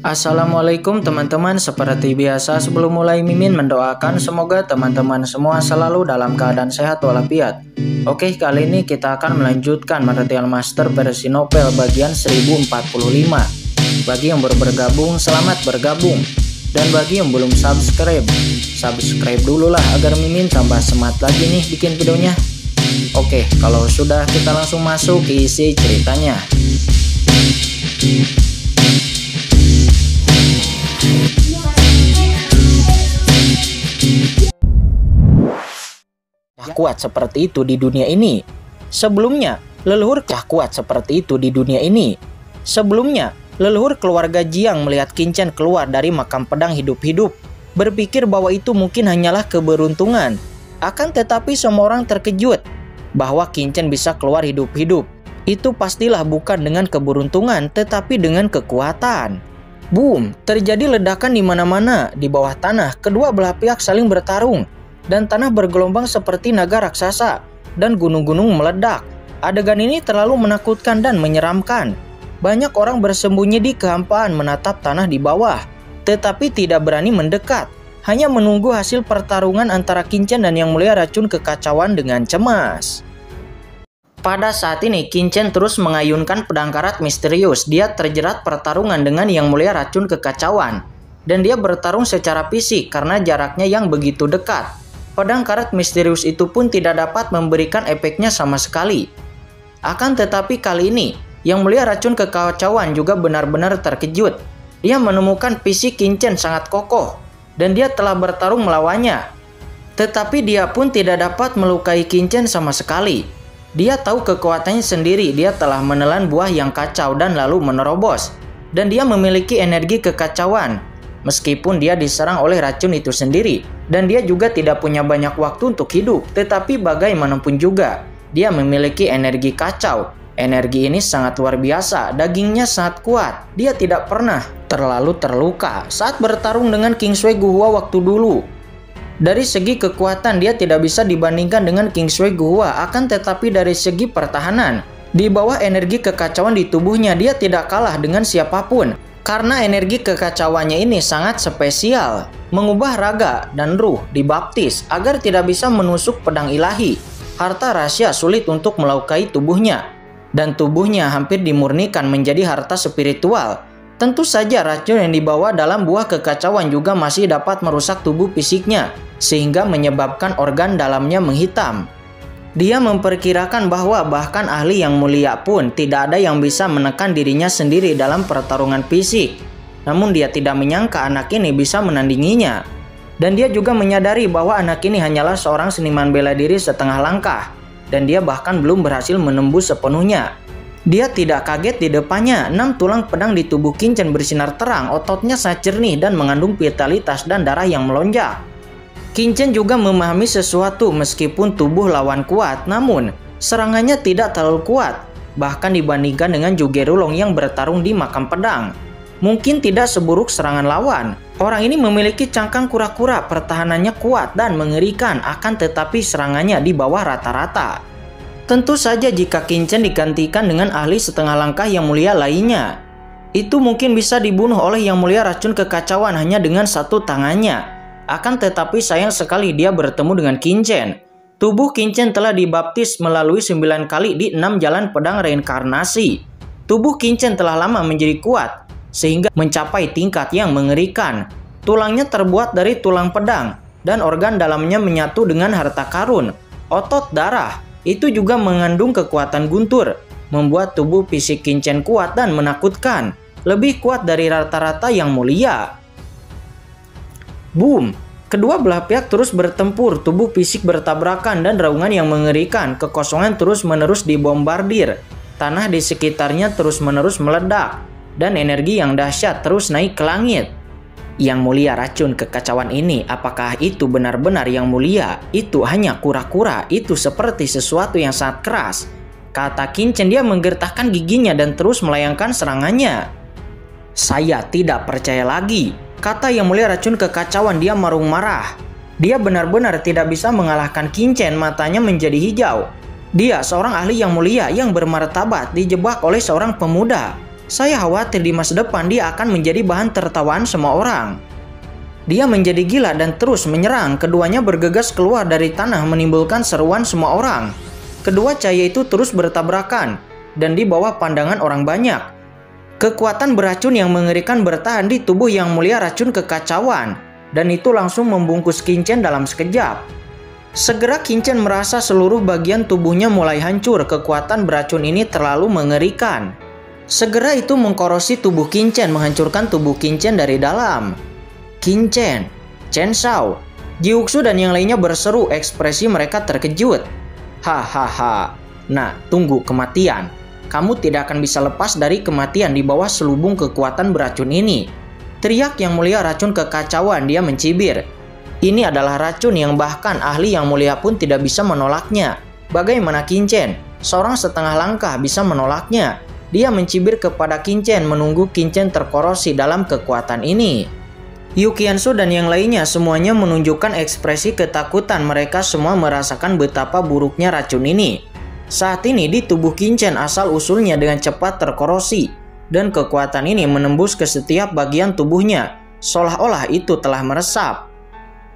Assalamualaikum teman-teman. Seperti biasa sebelum mulai Mimin mendoakan Semoga teman-teman semua selalu dalam keadaan sehat walafiat. Oke kali ini kita akan melanjutkan Martial Master versi novel bagian 1045 Bagi yang baru bergabung selamat bergabung. Dan bagi yang belum subscribe Subscribe dulu lah agar Mimin tambah semangat lagi nih bikin videonya. Oke kalau sudah kita langsung masuk ke isi ceritanya kuat seperti itu di dunia ini. Sebelumnya, leluhur cah kuat seperti itu di dunia ini. Sebelumnya, leluhur keluarga Jiang melihat Kincen keluar dari makam pedang hidup-hidup, berpikir bahwa itu mungkin hanyalah keberuntungan. Akan tetapi semua orang terkejut bahwa Kincen bisa keluar hidup-hidup. Itu pastilah bukan dengan keberuntungan, tetapi dengan kekuatan. Boom, terjadi ledakan di mana-mana di bawah tanah. Kedua belah pihak saling bertarung dan tanah bergelombang seperti naga raksasa dan gunung-gunung meledak. Adegan ini terlalu menakutkan dan menyeramkan. Banyak orang bersembunyi di kehampaan menatap tanah di bawah, tetapi tidak berani mendekat, hanya menunggu hasil pertarungan antara Kincen dan Yang Mulia Racun Kekacauan dengan cemas. Pada saat ini, Kincen terus mengayunkan pedang karat misterius. Dia terjerat pertarungan dengan Yang Mulia Racun Kekacauan. Dan dia bertarung secara fisik karena jaraknya yang begitu dekat. Pedang karat misterius itu pun tidak dapat memberikan efeknya sama sekali. Akan tetapi kali ini, yang mulia racun kekacauan juga benar-benar terkejut. Dia menemukan fisik Kincen sangat kokoh, dan dia telah bertarung melawannya. Tetapi dia pun tidak dapat melukai Kincen sama sekali. Dia tahu kekuatannya sendiri, dia telah menelan buah yang kacau dan lalu menerobos. Dan dia memiliki energi kekacauan, meskipun dia diserang oleh racun itu sendiri dan dia juga tidak punya banyak waktu untuk hidup tetapi bagaimanapun juga. Dia memiliki energi kacau. Energi ini sangat luar biasa dagingnya sangat kuat. Dia tidak pernah terlalu terluka. Saat bertarung dengan King Sui Guhua waktu dulu dari segi kekuatan dia tidak bisa dibandingkan dengan King Sui Guhua akan tetapi dari segi pertahanan di bawah energi kekacauan di tubuhnya dia tidak kalah dengan siapa pun. Karena energi kekacauannya ini sangat spesial, mengubah raga dan ruh dibaptis agar tidak bisa menusuk pedang ilahi. Harta rahasia sulit untuk melukai tubuhnya, dan tubuhnya hampir dimurnikan menjadi harta spiritual. Tentu saja racun yang dibawa dalam buah kekacauan juga masih dapat merusak tubuh fisiknya, sehingga menyebabkan organ dalamnya menghitam. Dia memperkirakan bahwa bahkan ahli yang mulia pun tidak ada yang bisa menekan dirinya sendiri dalam pertarungan fisik. Namun dia tidak menyangka anak ini bisa menandinginya. Dan dia juga menyadari bahwa anak ini hanyalah seorang seniman bela diri setengah langkah. Dan dia bahkan belum berhasil menembus sepenuhnya. Dia tidak kaget di depannya, enam tulang pedang di tubuh Kincen bersinar terang, ototnya sangat jernih dan mengandung vitalitas dan darah yang melonjak. Kincen juga memahami sesuatu meskipun tubuh lawan kuat, namun serangannya tidak terlalu kuat, bahkan dibandingkan dengan Jugerulong yang bertarung di makam pedang. Mungkin tidak seburuk serangan lawan. Orang ini memiliki cangkang kura-kura, pertahanannya kuat dan mengerikan, akan tetapi serangannya di bawah rata-rata. Tentu saja jika Kincen digantikan dengan ahli setengah langkah yang mulia lainnya, itu mungkin bisa dibunuh oleh yang mulia racun kekacauan hanya dengan satu tangannya. Akan tetapi sayang sekali dia bertemu dengan Kincen. Tubuh Kincen telah dibaptis melalui sembilan kali di enam jalan pedang reinkarnasi. Tubuh Kincen telah lama menjadi kuat, sehingga mencapai tingkat yang mengerikan. Tulangnya terbuat dari tulang pedang, dan organ dalamnya menyatu dengan harta karun. Otot darah, itu juga mengandung kekuatan guntur, membuat tubuh fisik Kincen kuat dan menakutkan. Lebih kuat dari rata-rata yang mulia. Boom! Kedua belah pihak terus bertempur, tubuh fisik bertabrakan dan raungan yang mengerikan. Kekosongan terus-menerus dibombardir. Tanah di sekitarnya terus-menerus meledak. Dan energi yang dahsyat terus naik ke langit. Yang mulia racun kekacauan ini, apakah itu benar-benar yang mulia? Itu hanya kura-kura, itu seperti sesuatu yang sangat keras. Kata Kincen dia menggertakkan giginya dan terus melayangkan serangannya. Saya tidak percaya lagi, Kata yang mulia racun kekacauan dia marung marah. Dia benar-benar tidak bisa mengalahkan Kincen matanya menjadi hijau. Dia seorang ahli yang mulia yang bermartabat dijebak oleh seorang pemuda. Saya khawatir di masa depan dia akan menjadi bahan tertawaan semua orang. Dia menjadi gila dan terus menyerang. Keduanya bergegas keluar dari tanah menimbulkan seruan semua orang. Kedua cahaya itu terus bertabrakan dan di bawah pandangan orang banyak. Kekuatan beracun yang mengerikan bertahan di tubuh yang mulia racun kekacauan dan itu langsung membungkus Kincen dalam sekejap. Segera Kincen merasa seluruh bagian tubuhnya mulai hancur. Kekuatan beracun ini terlalu mengerikan. Segera itu mengkorosi tubuh Kincen, menghancurkan tubuh Kincen dari dalam. Kincen, Chen Shao, Jiuxu dan yang lainnya berseru ekspresi mereka terkejut. Hahaha. Nah, tunggu kematian. Kamu tidak akan bisa lepas dari kematian di bawah selubung kekuatan beracun ini. Teriak yang mulia racun kekacauan dia mencibir. Ini adalah racun yang bahkan ahli yang mulia pun tidak bisa menolaknya. Bagaimana Kincen? Seorang setengah langkah bisa menolaknya. Dia mencibir kepada Kincen menunggu Kincen terkorosi dalam kekuatan ini. Yukiansu dan yang lainnya semuanya menunjukkan ekspresi ketakutan mereka semua merasakan betapa buruknya racun ini. Saat ini di tubuh Kincen asal usulnya dengan cepat terkorosi dan kekuatan ini menembus ke setiap bagian tubuhnya seolah-olah itu telah meresap.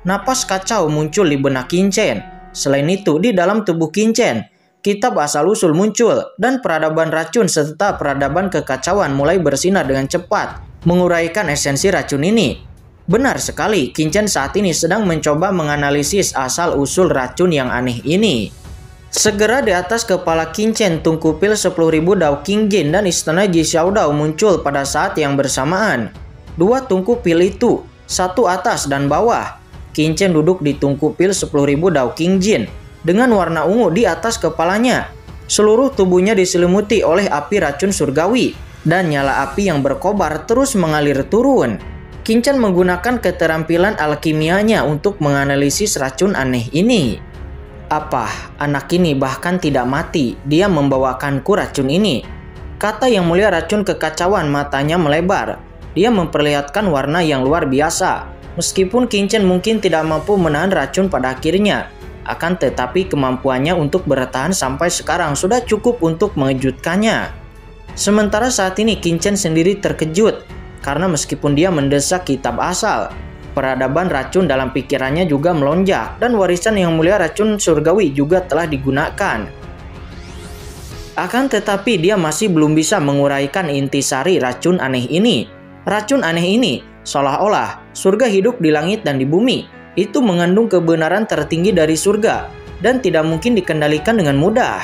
Napas kacau muncul di benak Kincen. Selain itu, di dalam tubuh Kincen, kitab asal-usul muncul dan peradaban racun serta peradaban kekacauan mulai bersinar dengan cepat, menguraikan esensi racun ini. Benar sekali, Kincen saat ini sedang mencoba menganalisis asal-usul racun yang aneh ini. Segera di atas kepala Kincen tungkupil 10.000 Dao King Jin dan istana Ji Dao muncul pada saat yang bersamaan. Dua tungkupil itu, satu atas dan bawah, Kincen duduk di tungku pil 10.000 Dao King Jin dengan warna ungu di atas kepalanya. Seluruh tubuhnya diselimuti oleh api racun surgawi dan nyala api yang berkobar terus mengalir turun. Kincen menggunakan keterampilan alkimianya untuk menganalisis racun aneh ini. Apa, anak ini bahkan tidak mati, dia membawakanku racun ini. Kata yang mulia racun kekacauan matanya melebar. Dia memperlihatkan warna yang luar biasa, Meskipun Kincen mungkin tidak mampu menahan racun pada akhirnya, akan tetapi kemampuannya untuk bertahan sampai sekarang sudah cukup untuk mengejutkannya. Sementara saat ini Kincen sendiri terkejut karena meskipun dia mendesak kitab asal, peradaban racun dalam pikirannya juga melonjak dan warisan yang mulia racun surgawi juga telah digunakan. Akan tetapi dia masih belum bisa menguraikan intisari racun aneh ini. Racun aneh ini Seolah-olah surga hidup di langit dan di bumi. Itu mengandung kebenaran tertinggi dari surga dan tidak mungkin dikendalikan dengan mudah.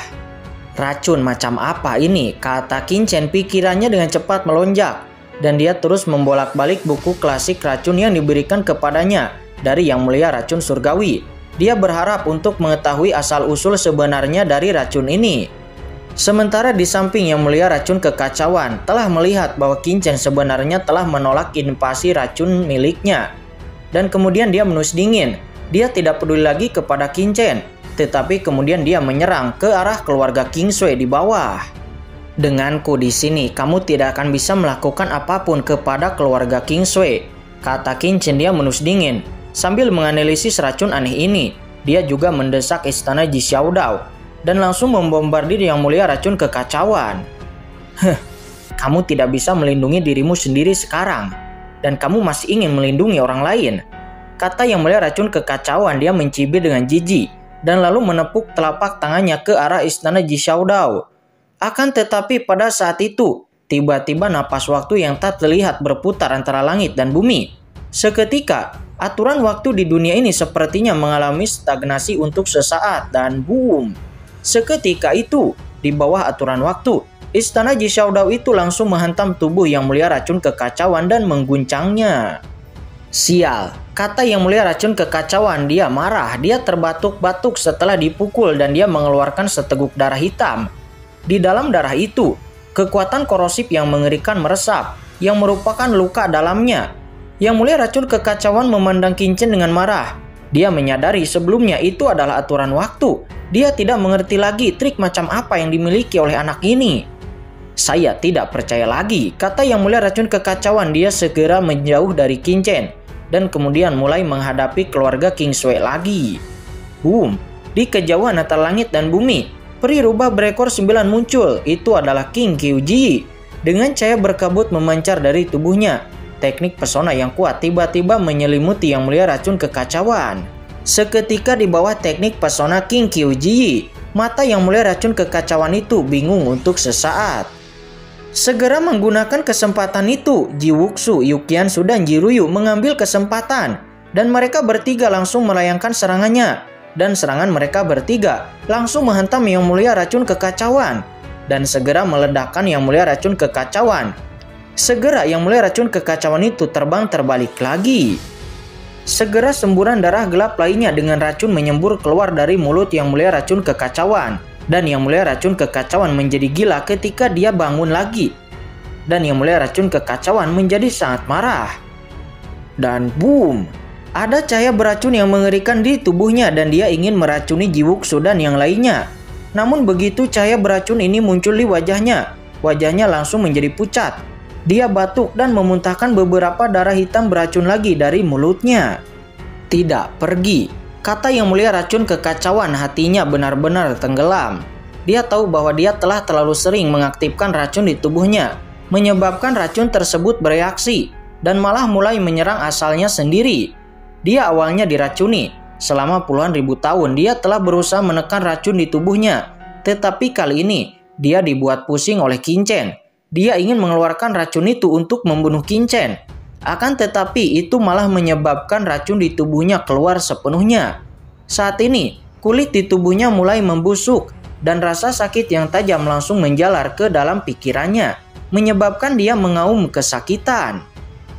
Racun macam apa ini? Kata Kincen pikirannya dengan cepat melonjak dan dia terus membolak-balik buku klasik racun yang diberikan kepadanya dari yang mulia racun surgawi. Dia berharap untuk mengetahui asal-usul sebenarnya dari racun ini. Sementara di samping yang mulia racun kekacauan telah melihat bahwa Kincen sebenarnya telah menolak invasi racun miliknya. Dan kemudian dia menus dingin. Dia tidak peduli lagi kepada Kincen, tetapi kemudian dia menyerang ke arah keluarga Kingsway di bawah. Denganku di sini, kamu tidak akan bisa melakukan apa pun kepada keluarga Kingsway. Kata Kincen dia menus dingin. Sambil menganalisis racun aneh ini, dia juga mendesak istana Ji Xiaodao dan langsung membombardir yang mulia racun kekacauan. Heh, kamu tidak bisa melindungi dirimu sendiri sekarang, dan kamu masih ingin melindungi orang lain. Kata yang mulia racun kekacauan dia mencibir dengan jijik dan lalu menepuk telapak tangannya ke arah istana Xiaodao. Akan tetapi pada saat itu, tiba-tiba napas waktu yang tak terlihat berputar antara langit dan bumi. Seketika, aturan waktu di dunia ini sepertinya mengalami stagnasi untuk sesaat dan boom, Seketika itu, di bawah aturan waktu, istana Jishaodao itu langsung menghantam tubuh yang mulia racun kekacauan dan mengguncangnya. Sial, kata yang mulia racun kekacauan, dia marah, dia terbatuk-batuk setelah dipukul dan dia mengeluarkan seteguk darah hitam. Di dalam darah itu, kekuatan korosif yang mengerikan meresap, yang merupakan luka dalamnya. Yang mulia racun kekacauan memandang Kincen dengan marah. Dia menyadari sebelumnya itu adalah aturan waktu, dia tidak mengerti lagi trik macam apa yang dimiliki oleh anak ini. Saya tidak percaya lagi, kata yang mulia racun kekacauan dia segera menjauh dari Kincen dan kemudian mulai menghadapi keluarga King Sui lagi. Boom, di kejauhan antara langit dan bumi, peri rubah berekor sembilan muncul, itu adalah King Kyuji. Dengan cahaya berkabut memancar dari tubuhnya, teknik pesona yang kuat tiba-tiba menyelimuti yang mulia racun kekacauan. Seketika di bawah teknik pesona King Kyuji, mata yang mulia racun kekacauan itu bingung untuk sesaat. Segera menggunakan kesempatan itu, Jiwuksu, Yukiansu, dan Jiruyu mengambil kesempatan dan mereka bertiga langsung melayangkan serangannya. Dan serangan mereka bertiga langsung menghantam yang mulia racun kekacauan dan segera meledakkan yang mulia racun kekacauan. Segera yang mulia racun kekacauan itu terbang terbalik lagi. Segera semburan darah gelap lainnya dengan racun menyembur keluar dari mulut yang mulia racun kekacauan. Dan yang mulia racun kekacauan menjadi gila ketika dia bangun lagi. Dan yang mulia racun kekacauan menjadi sangat marah. Dan boom, ada cahaya beracun yang mengerikan di tubuhnya dan dia ingin meracuni Jiwuksu dan yang lainnya. Namun begitu cahaya beracun ini muncul di wajahnya, wajahnya langsung menjadi pucat. Dia batuk dan memuntahkan beberapa darah hitam beracun lagi dari mulutnya. Tidak pergi, kata yang mulia racun kekacauan hatinya benar-benar tenggelam. Dia tahu bahwa dia telah terlalu sering mengaktifkan racun di tubuhnya, menyebabkan racun tersebut bereaksi dan malah mulai menyerang asalnya sendiri. Dia awalnya diracuni, Selama puluhan ribu tahun dia telah berusaha menekan racun di tubuhnya. Tetapi kali ini dia dibuat pusing oleh Kincen. Dia ingin mengeluarkan racun itu untuk membunuh Kincen. Akan tetapi itu malah menyebabkan racun di tubuhnya keluar sepenuhnya. Saat ini kulit di tubuhnya mulai membusuk dan rasa sakit yang tajam langsung menjalar ke dalam pikirannya, menyebabkan dia mengaum kesakitan.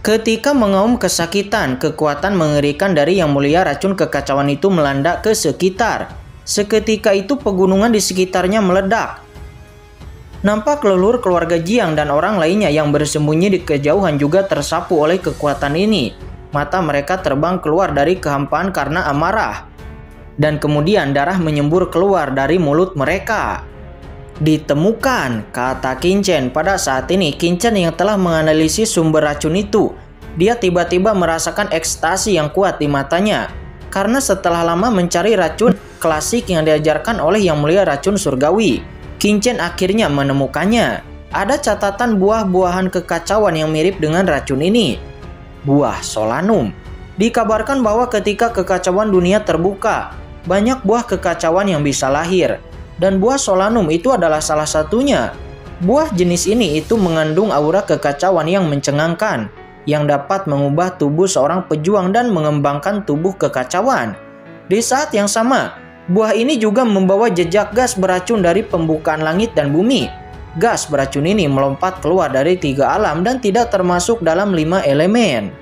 Ketika mengaum kesakitan, kekuatan mengerikan dari yang mulia racun kekacauan itu melanda ke sekitar. Seketika itu pegunungan di sekitarnya meledak. Nampak leluhur keluarga Jiang dan orang lainnya yang bersembunyi di kejauhan juga tersapu oleh kekuatan ini. Mata mereka terbang keluar dari kehampaan karena amarah. Dan kemudian darah menyembur keluar dari mulut mereka. Ditemukan, kata Kincen. Pada saat ini, Kincen yang telah menganalisis sumber racun itu, dia tiba-tiba merasakan ekstasi yang kuat di matanya. Karena setelah lama mencari racun klasik yang diajarkan oleh Yang Mulia Racun Surgawi, Kincen akhirnya menemukannya. Ada catatan buah-buahan kekacauan yang mirip dengan racun ini. Buah Solanum. Dikabarkan bahwa ketika kekacauan dunia terbuka, banyak buah kekacauan yang bisa lahir dan buah solanum itu adalah salah satunya. Buah jenis ini itu mengandung aura kekacauan yang mencengangkan, yang dapat mengubah tubuh seorang pejuang dan mengembangkan tubuh kekacauan. Di saat yang sama, buah ini juga membawa jejak gas beracun dari pembukaan langit dan bumi. Gas beracun ini melompat keluar dari tiga alam dan tidak termasuk dalam lima elemen.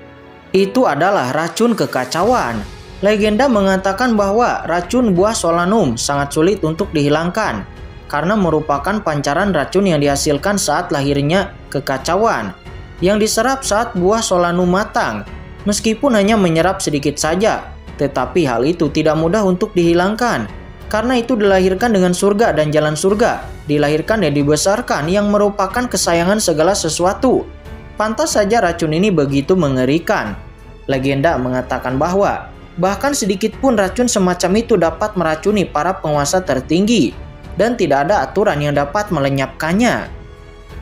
Itu adalah racun kekacauan. Legenda mengatakan bahwa racun buah solanum sangat sulit untuk dihilangkan karena merupakan pancaran racun yang dihasilkan saat lahirnya kekacauan yang diserap saat buah solanum matang. Meskipun hanya menyerap sedikit saja, tetapi hal itu tidak mudah untuk dihilangkan karena itu dilahirkan dengan surga dan jalan surga, dilahirkan dan dibesarkan yang merupakan kesayangan segala sesuatu. Pantas saja racun ini begitu mengerikan. Legenda mengatakan bahwa Bahkan sedikit pun racun semacam itu dapat meracuni para penguasa tertinggi dan tidak ada aturan yang dapat melenyapkannya.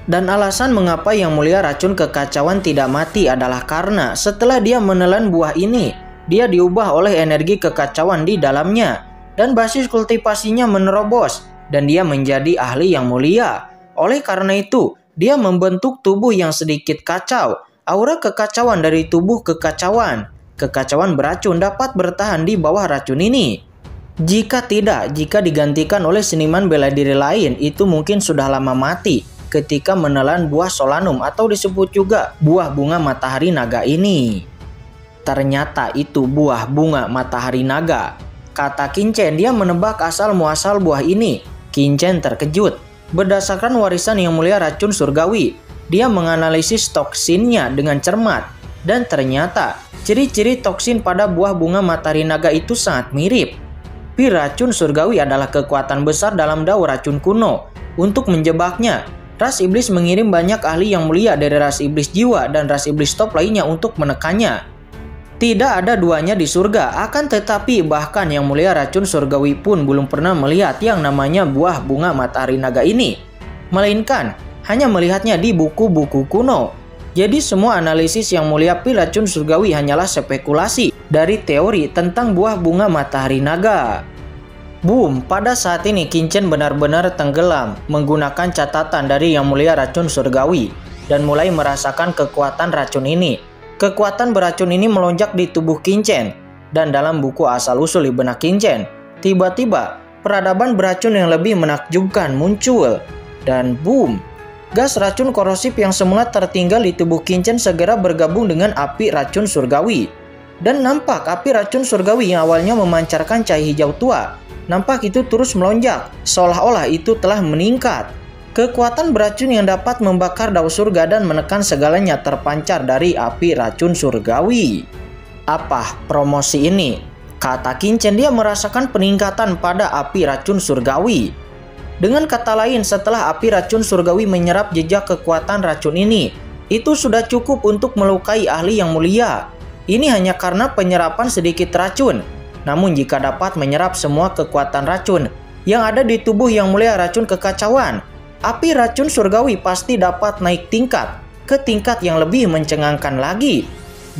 Dan alasan mengapa yang mulia racun kekacauan tidak mati adalah karena setelah dia menelan buah ini, dia diubah oleh energi kekacauan di dalamnya dan basis kultivasinya menerobos dan dia menjadi ahli yang mulia. Oleh karena itu, dia membentuk tubuh yang sedikit kacau, aura kekacauan dari tubuh kekacauan kekacauan beracun dapat bertahan di bawah racun ini. Jika tidak, jika digantikan oleh seniman bela diri lain, itu mungkin sudah lama mati ketika menelan buah solanum atau disebut juga buah bunga matahari naga ini. Ternyata itu buah bunga matahari naga. Kata Kincen, dia menebak asal muasal buah ini. Kincen terkejut. Berdasarkan warisan yang mulia racun surgawi, dia menganalisis toksinnya dengan cermat. Dan ternyata Ciri-ciri toksin pada buah bunga matahari naga itu sangat mirip. Pi racun surgawi adalah kekuatan besar dalam dao racun kuno. Untuk menjebaknya, ras iblis mengirim banyak ahli yang mulia dari ras iblis jiwa dan ras iblis top lainnya untuk menekannya. Tidak ada duanya di surga, akan tetapi bahkan yang mulia racun surgawi pun belum pernah melihat yang namanya buah bunga matahari naga ini. Melainkan, hanya melihatnya di buku-buku kuno. Jadi semua analisis yang mulia pil racun surgawi hanyalah spekulasi dari teori tentang buah bunga matahari naga. Boom, pada saat ini Kincen benar-benar tenggelam menggunakan catatan dari yang mulia racun surgawi dan mulai merasakan kekuatan racun ini. Kekuatan beracun ini melonjak di tubuh Kincen dan dalam buku asal-usul di benak Kincen, tiba-tiba peradaban beracun yang lebih menakjubkan muncul dan boom, gas racun korosif yang semula tertinggal di tubuh Kincen segera bergabung dengan api racun surgawi. Dan nampak api racun surgawi yang awalnya memancarkan cahaya hijau tua nampak itu terus melonjak, seolah-olah itu telah meningkat. Kekuatan beracun yang dapat membakar daun surga dan menekan segalanya terpancar dari api racun surgawi. Apa promosi ini? Kata Kincen dia merasakan peningkatan pada api racun surgawi. Dengan kata lain, setelah api racun surgawi menyerap jejak kekuatan racun ini, itu sudah cukup untuk melukai ahli yang mulia. Ini hanya karena penyerapan sedikit racun, namun jika dapat menyerap semua kekuatan racun yang ada di tubuh yang mulia racun kekacauan, api racun surgawi pasti dapat naik tingkat ke tingkat yang lebih mencengangkan lagi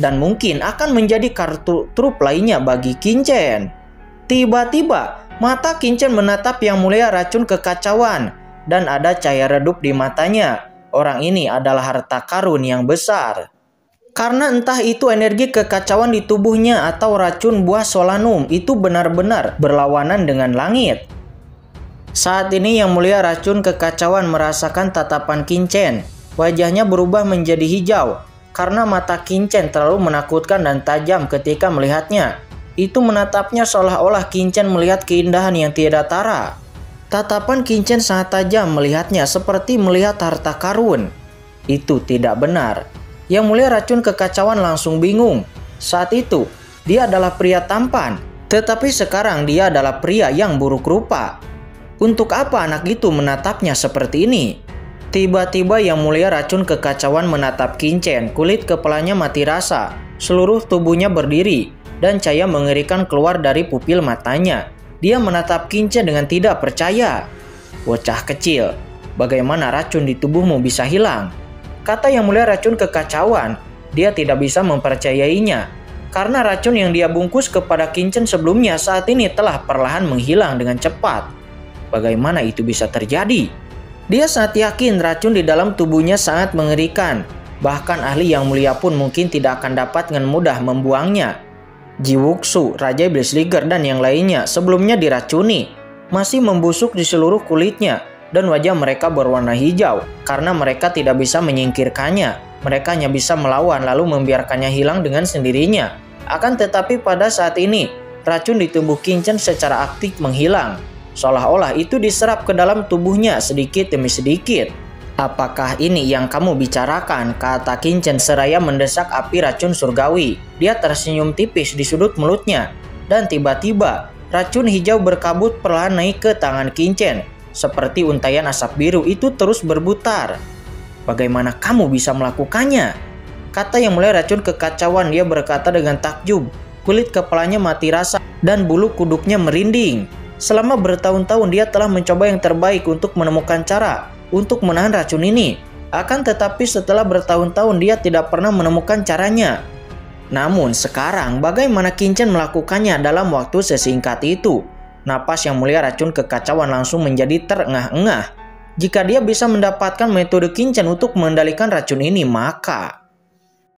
dan mungkin akan menjadi kartu trup lainnya bagi Kincen. Tiba-tiba, mata Kincen menatap yang mulia racun kekacauan dan ada cahaya redup di matanya. Orang ini adalah harta karun yang besar. Karena entah itu energi kekacauan di tubuhnya atau racun buah solanum itu benar-benar berlawanan dengan langit. Saat ini yang mulia racun kekacauan merasakan tatapan Kincen. Wajahnya berubah menjadi hijau karena mata Kincen terlalu menakutkan dan tajam ketika melihatnya. Itu menatapnya seolah-olah Kincen melihat keindahan yang tiada tara. Tatapan Kincen sangat tajam melihatnya seperti melihat harta karun. Itu tidak benar. Yang mulia racun kekacauan langsung bingung. Saat itu, dia adalah pria tampan, tetapi sekarang dia adalah pria yang buruk rupa. Untuk apa anak itu menatapnya seperti ini? Tiba-tiba yang mulia racun kekacauan menatap Kincen, kulit kepalanya mati rasa, seluruh tubuhnya berdiri, dan cahaya mengerikan keluar dari pupil matanya. Dia menatap Kincen dengan tidak percaya. Bocah kecil, bagaimana racun di tubuhmu bisa hilang? Kata yang mulia racun kekacauan, dia tidak bisa mempercayainya. Karena racun yang dia bungkus kepada Kincen sebelumnya saat ini telah perlahan menghilang dengan cepat. Bagaimana itu bisa terjadi? Dia sangat yakin racun di dalam tubuhnya sangat mengerikan. Bahkan ahli yang mulia pun mungkin tidak akan dapat dengan mudah membuangnya. Jiwuksu, Raja Iblis Liger dan yang lainnya sebelumnya diracuni, masih membusuk di seluruh kulitnya dan wajah mereka berwarna hijau karena mereka tidak bisa menyingkirkannya. Mereka hanya bisa melawan lalu membiarkannya hilang dengan sendirinya. Akan tetapi pada saat ini, racun di tubuh Kincen secara aktif menghilang. Seolah-olah itu diserap ke dalam tubuhnya sedikit demi sedikit. Apakah ini yang kamu bicarakan? Kata Kincen seraya mendesak api racun surgawi. Dia tersenyum tipis di sudut mulutnya. Dan tiba-tiba, racun hijau berkabut perlahan naik ke tangan Kincen seperti untayan asap biru itu terus berputar. Bagaimana kamu bisa melakukannya? Kata yang mulai racun kekacauan dia berkata dengan takjub. Kulit kepalanya mati rasa dan bulu kuduknya merinding. Selama bertahun-tahun dia telah mencoba yang terbaik untuk menemukan cara untuk menahan racun ini. Akan tetapi setelah bertahun-tahun dia tidak pernah menemukan caranya. Namun sekarang bagaimana Kincen melakukannya dalam waktu sesingkat itu? napas yang mulia racun kekacauan langsung menjadi terengah-engah. Jika dia bisa mendapatkan metode Kincen untuk mengendalikan racun ini, maka